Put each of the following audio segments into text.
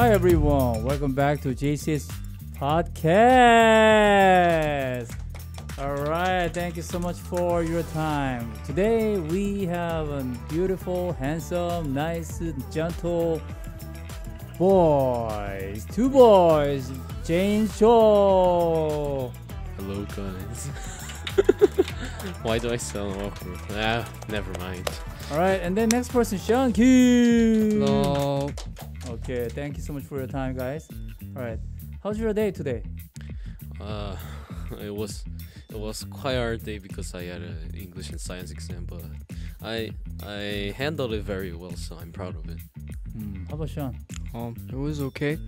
Hi everyone, welcome back to JCS podcast. All right, thank you so much for your time. Today we have a beautiful, handsome, nice, gentle boys. Two boys, James Shaw. Hello, guys. Why do I sound awkward? Ah, never mind. All right, and then next person, Sean Q. Hello. Okay, thank you so much for your time, guys. All right, how's your day today? Uh, it was it was quite a hard day because I had an English and science exam, but I I handled it very well, so I'm proud of it. Hmm, how about Sean? Um, it was okay,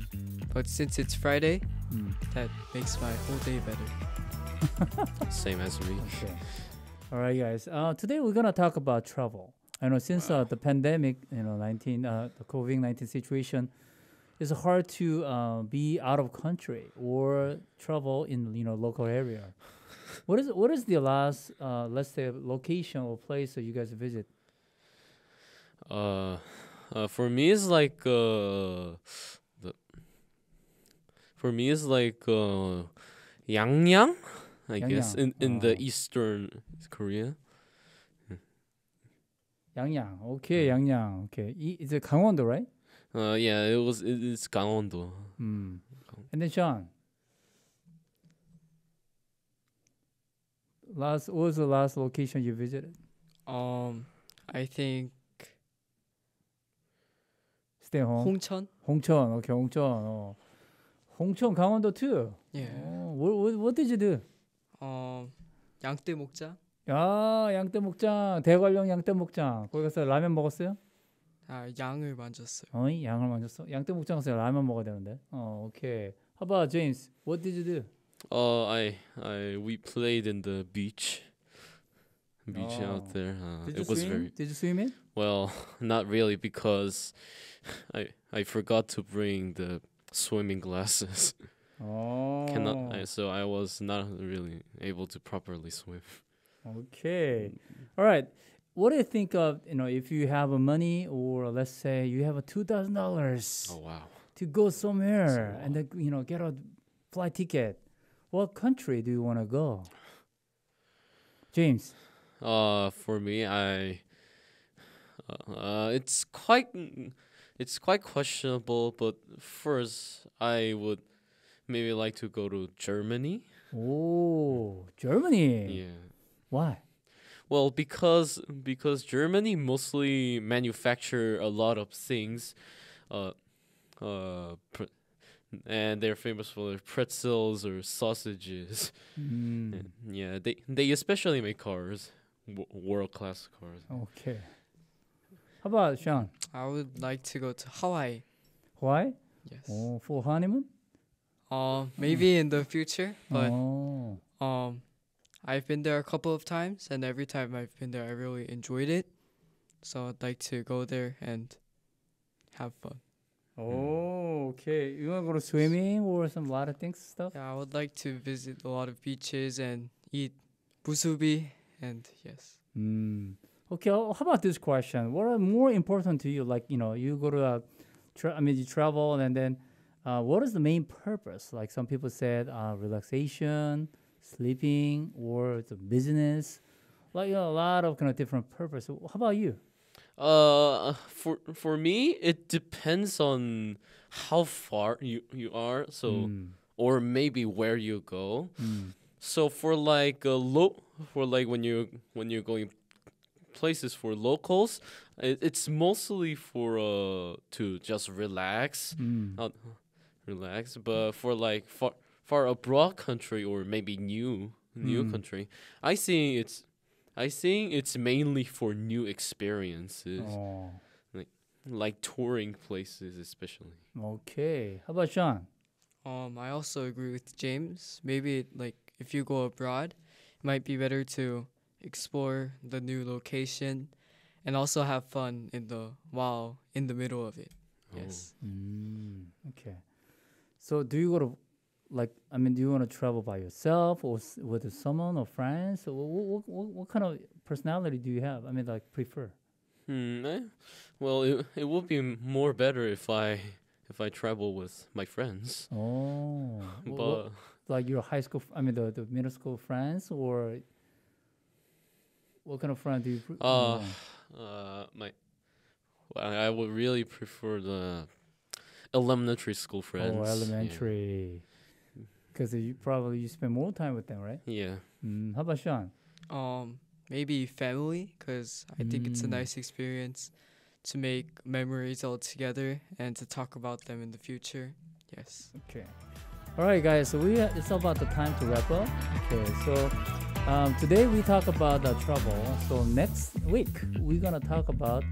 but since it's Friday, Hmm, that makes my whole day better. Same as me. Okay. All right, guys. Uh, today we're gonna talk about travel. I know since uh, the pandemic, you know, nineteen, uh, the COVID nineteen situation, it's hard to uh, be out of country or travel in you know local area. What is what is the last, uh, let's say, location or place that you guys visit? Uh, uh, for me it's like uh, the for me it's like uh, Yangyang, I guess in Yangyang. in the Oh. eastern Korea. 양양. Okay, 양양. Okay, I, it's a 강원도, right? Uh, yeah, it was it, it's Gangwon-do. Hmm. And then Sean. Last, what was the last location you visited? Um, I think Stay home. Hongcheon. 홍천, okay, 홍천. Oh. 홍천, 강원도 too. Yeah. Oh, what, what, what did you do? Um, 양떼 목장. 야, 양떼 목장, 대관령 양떼 목장. 거기 가서 라면 먹었어요? 아, 양을 만졌어요. 어이, 양을 만졌어? 양떼 목장 가서 라면 먹어야 되는데. 어, okay. How about James? What did you do? Oh, I I we played in the beach. Beach Oh. out there. Uh, Did you it was swim? very Did you swim in? well, not really because I I forgot to bring the swimming glasses. Oh. Cannot I, so I was not really able to properly swim. Okay. All right. What do you think of, you know, if you have a money or let's say you have a $2,000 Oh wow. to go somewhere So- and then, you know, get a flight ticket, what country do you want to go? James. Uh, for me, I uh, it's quite it's quite questionable. But first, I would maybe like to go to Germany. Oh, Germany. Yeah. Why? Well, because because Germany mostly manufacture a lot of things, uh, uh, pr- and they're famous for their pretzels or sausages. Mm, And yeah, they they especially make cars, w- world class cars. okay. How about Sean? I would like to go to Hawaii. Hawaii? Yes. Oh, for honeymoon? Um, maybe in the future, but oh. um, I've been there a couple of times, and every time I've been there, I really enjoyed it. So I'd like to go there and have fun. Oh, okay. You want to go to swimming or some lot of things stuff? Yeah, I would like to visit a lot of beaches and eat musubi, and yes. Mm. Okay. How about this question? What are more important to you? Like you know, you go to a, tra- I mean, you travel and then, uh, what is the main purpose? Like some people said, uh, relaxation, sleeping, or it's a business. Like you know, a lot of kind of different purpose. How about you? Uh, for for me, it depends on how far you you are. So Mm, or maybe where you go. mm, So for like a low for like when you when you're going places for locals, it, it's mostly for uh to just relax, mm. uh, relax. But for like far far abroad country or maybe new new Mm. country, I think it's I think it's mainly for new experiences, Oh, like touring places especially. okay. How about Sean? Um, I also agree with James. Maybe like if you go abroad, it might be better to explore the new location and also have fun in the while in the middle of it. Oh. Yes. Mm, okay. So do you go to like I mean, do you want to travel by yourself or s- with someone or friends? Or what, what, what, what kind of personality do you have? I mean, like prefer. Hmm. eh, Well, it it would be more better if I if I travel with my friends. Oh, But like your high school, f- I mean the, the middle school friends, or what kind of friend do you? pr- Uh, uh, my, well, I would really prefer the elementary school friends. oh, elementary, because you probably you spend more time with them, right? Yeah. Mm, how about Sean? Um, maybe family, cause I think it's a Mm. nice experience to make memories all together and to talk about them in the future. Yes. Okay. All right, guys. So we uh, it's about the time to wrap up. Okay. So um, today we talk about the travel. So next week we're gonna talk about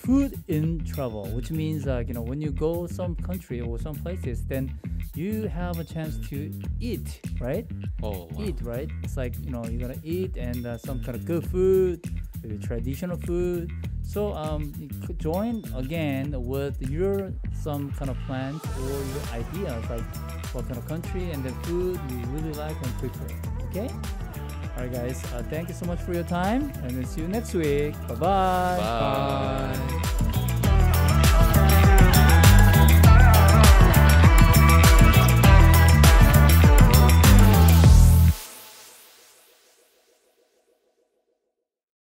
food in travel, which means uh, you know when you go some country or some places, then you have a chance to eat, right? Oh, wow. Eat, right? It's like you know you're gonna eat and uh, some kind of good food, maybe traditional food. So um, join again with your some kind of plans or your ideas, like what kind of country and the food you really like and prefer. Okay. All right, guys. Uh, thank you so much for your time, and we'll see you next week. Bye-bye. Bye. Bye.